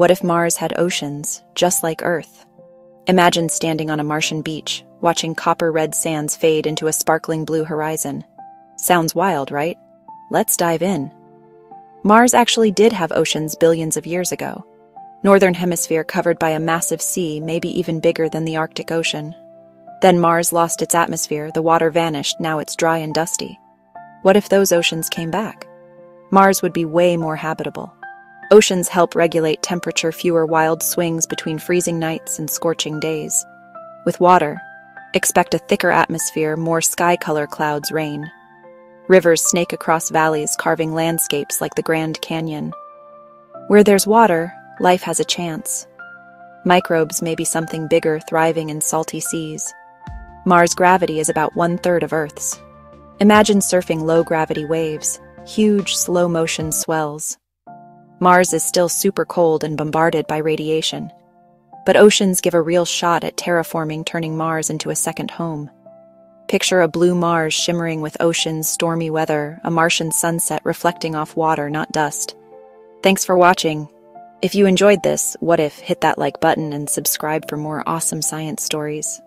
What if Mars had oceans, just like Earth? Imagine standing on a Martian beach, watching copper red sands fade into a sparkling blue horizon. Sounds wild, right? Let's dive in. Mars actually did have oceans billions of years ago. Northern hemisphere covered by a massive sea, maybe even bigger than the Arctic Ocean. Then Mars lost its atmosphere, the water vanished, now it's dry and dusty. What if those oceans came back? Mars would be way more habitable. Oceans help regulate temperature, fewer wild swings between freezing nights and scorching days. With water, expect a thicker atmosphere, more sky color clouds rain. Rivers snake across valleys, carving landscapes like the Grand Canyon. Where there's water, life has a chance. Microbes may be something bigger thriving in salty seas. Mars' gravity is about one third of Earth's. Imagine surfing low gravity waves, huge slow motion swells. Mars is still super cold and bombarded by radiation. But oceans give a real shot at terraforming, turning Mars into a second home. Picture a blue Mars shimmering with oceans, stormy weather, a Martian sunset reflecting off water, not dust. Thanks for watching. If you enjoyed this, what if hit that like button and subscribe for more awesome science stories.